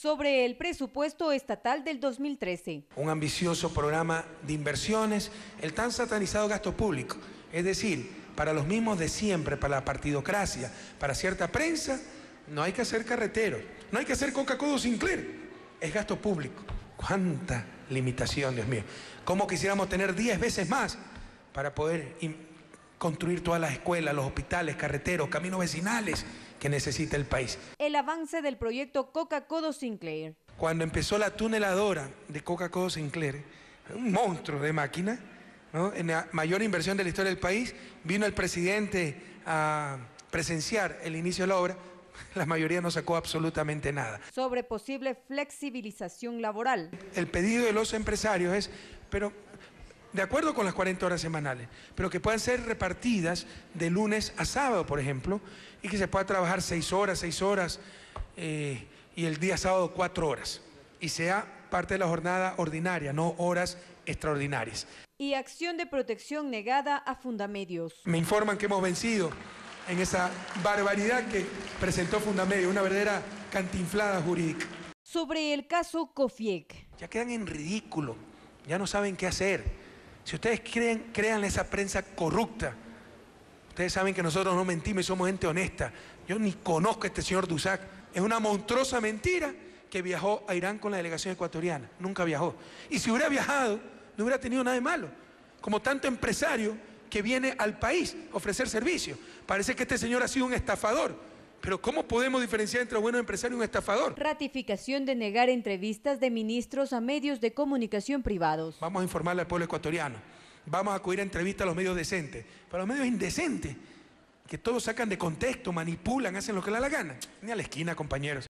sobre el presupuesto estatal del 2013. Un ambicioso programa de inversiones, el tan satanizado gasto público, es decir, para los mismos de siempre, para la partidocracia, para cierta prensa, no hay que hacer carreteros, no hay que hacer Coca-Cola Sinclair, es gasto público. ¿Cuánta limitación, Dios mío? ¿Cómo quisiéramos tener 10 veces más para poder construir todas las escuelas, los hospitales, carreteros, caminos vecinales que necesita el país? El avance del proyecto Coca-Cola Sinclair. Cuando empezó la tuneladora de Coca-Cola Sinclair, un monstruo de máquina, en la mayor inversión de la historia del país, vino el presidente a presenciar el inicio de la obra, la mayoría no sacó absolutamente nada. Sobre posible flexibilización laboral. El pedido de los empresarios es, pero de acuerdo con las 40 horas semanales, pero que puedan ser repartidas de lunes a sábado, por ejemplo, y que se pueda trabajar seis horas, seis horas, eh, y el día sábado cuatro horas, y sea parte de la jornada ordinaria, no horas extraordinarias. Y acción de protección negada a Fundamedios. Me informan que hemos vencido en esa barbaridad que presentó Fundamedio, una verdadera cantinflada jurídica. Sobre el caso Cofiec. Ya quedan en ridículo, ya no saben qué hacer. Si ustedes creen, crean esa prensa corrupta, ustedes saben que nosotros no mentimos y somos gente honesta. Yo ni conozco a este señor Dusac. Es una monstruosa mentira que viajó a Irán con la delegación ecuatoriana. Nunca viajó. Y si hubiera viajado, no hubiera tenido nada de malo. Como tanto empresario que viene al país a ofrecer servicio. Parece que este señor ha sido un estafador. Pero ¿cómo podemos diferenciar entre un buen empresario y un estafador? Ratificación de negar entrevistas de ministros a medios de comunicación privados. Vamos a informarle al pueblo ecuatoriano. Vamos a acudir a entrevistas a los medios decentes. Para los medios indecentes, que todos sacan de contexto, manipulan, hacen lo que les da la gana. Ni a la esquina, compañeros.